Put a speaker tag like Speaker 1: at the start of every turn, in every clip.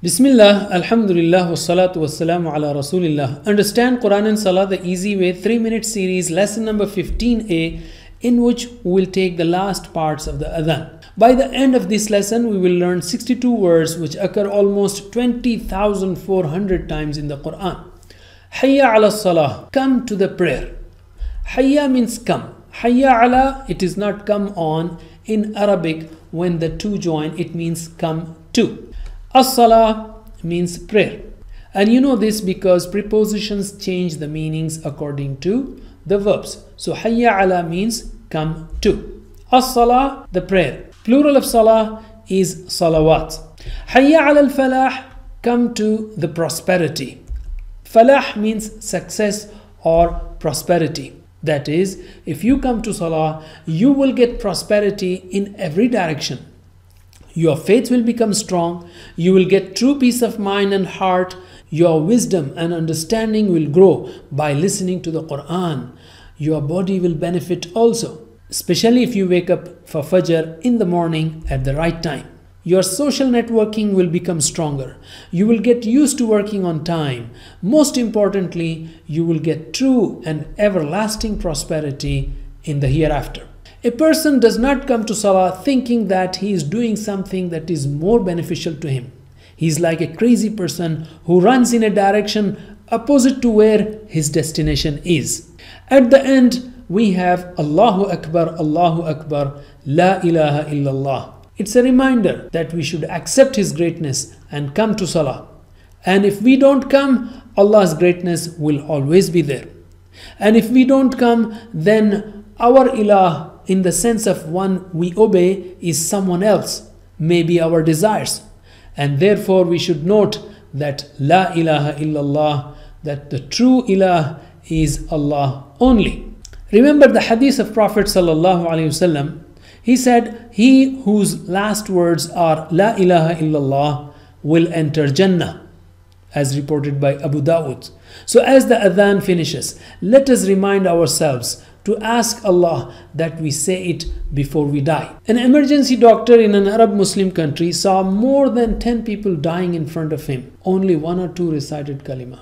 Speaker 1: Bismillah, Alhamdulillah, wassalatu wassalamu ala Rasulillah. Understand Quran and Salah the easy way, 3 minute series, lesson number 15a, in which we will take the last parts of the Adhan. By the end of this lesson, we will learn 62 words which occur almost 20,400 times in the Quran. Hayya ala Salah, come to the prayer. Hayya means come. Hayya ala, it is not come on. In Arabic, when the two join, it means come to. As-salah means prayer. And you know this because prepositions change the meanings according to the verbs. So hayya ala means come to. As-salah, the prayer. Plural of salah is salawat. Hayya ala al-falah, come to the prosperity. Falah means success or prosperity. That is, if you come to salah, you will get prosperity in every direction your faith will become strong, you will get true peace of mind and heart, your wisdom and understanding will grow by listening to the Quran. Your body will benefit also, especially if you wake up for Fajr in the morning at the right time. Your social networking will become stronger. You will get used to working on time. Most importantly, you will get true and everlasting prosperity in the hereafter. A person does not come to Salah thinking that he is doing something that is more beneficial to him. He is like a crazy person who runs in a direction opposite to where his destination is. At the end, we have Allahu Akbar, Allahu Akbar, La ilaha illallah. It's a reminder that we should accept His greatness and come to Salah. And if we don't come, Allah's greatness will always be there. And if we don't come, then our ilah in the sense of one we obey is someone else, maybe our desires. And therefore we should note that La ilaha illallah, that the true ilah is Allah only. Remember the hadith of Prophet sallallahu wasallam. He said, "He whose last words are La ilaha illallah will enter Jannah." As reported by Abu Dawud. So, as the adhan finishes, let us remind ourselves to ask Allah that we say it before we die. An emergency doctor in an Arab Muslim country saw more than 10 people dying in front of him. Only one or two recited kalima.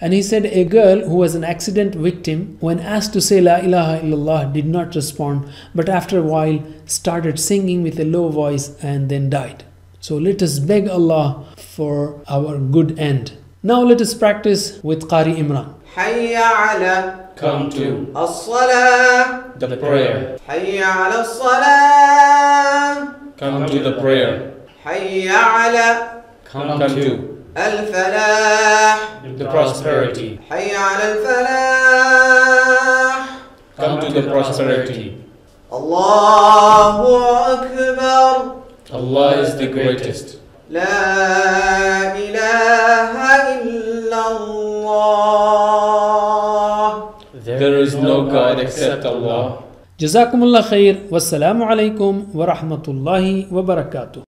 Speaker 1: And he said a girl who was an accident victim, when asked to say La ilaha illallah, did not respond, but after a while started singing with a low voice and then died. So let us beg Allah for our good end. Now let us practice with Qari Imran.
Speaker 2: Hayya ala.
Speaker 3: Come to. The prayer.
Speaker 2: Hayya ala salah.
Speaker 3: Come to the prayer.
Speaker 2: Hayya ala.
Speaker 3: Come to.
Speaker 2: Al-falah.
Speaker 3: The prosperity.
Speaker 2: Hayya ala al-falah.
Speaker 3: Come to the prosperity.
Speaker 2: Allahu Akbar.
Speaker 3: Allah is the greatest.
Speaker 2: La ilaha إلا الله
Speaker 3: There is no God except Allah.
Speaker 1: Jazakumullah khair. Wassalamu alaikum wa rahmatullahi wa barakatuh.